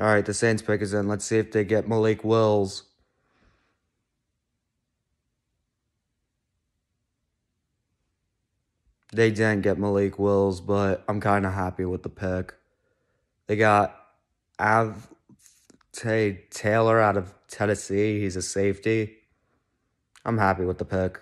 All right, the Saints pick is in. Let's see if they get Malik Willis. They didn't get Malik Willis, but I'm kind of happy with the pick. They got Av Tay Taylor out of Tennessee. He's a safety. I'm happy with the pick.